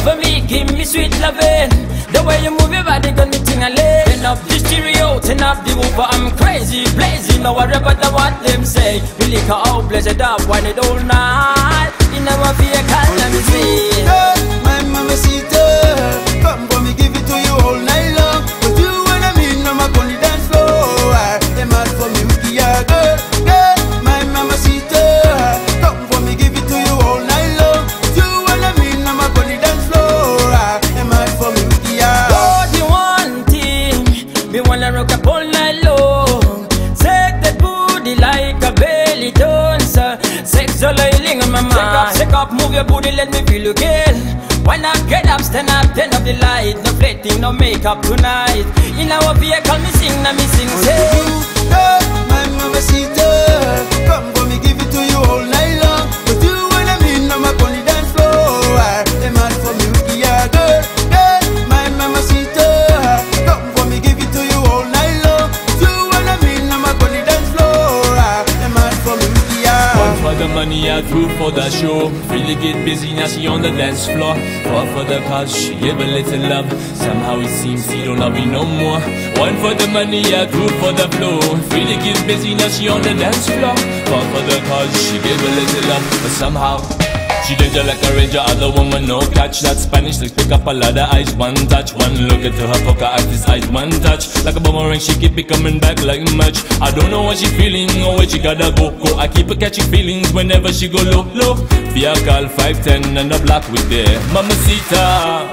all over me, give me sweet loving. The way you move your body got me tingling. Turn up the stereo, turn up the woofer. I'm crazy, blazing. No worry about what them say. Her out, blaze it up, wind it all night. In our vehicle, belly dancer. Uh, Sexual healing on my mind. Shake up, shake up, move your booty, let me feel you girl Why not get up, stand up, turn up the light. No flatting, no makeup tonight. In our vehicle, me sing, now me sing, say. The money, I two for the show. Really get busy, now she on the dance floor. Four for the cause, she give a little love. Somehow it seems she don't love me no more. One for the money, I two for the flow. Really get busy, now she on the dance floor. Four for the cause, she give a little love. But somehow she danger like a ranger, other woman no catch. That Spanish like pick up a lot of eyes, one touch One look into her poker eyes, this eyes, one touch. Like a boomerang, she keep it coming back like much. I don't know what she feeling or where she gotta go, go I keep catching feelings whenever she go low, low. Via call 510 and a block with there Mamacita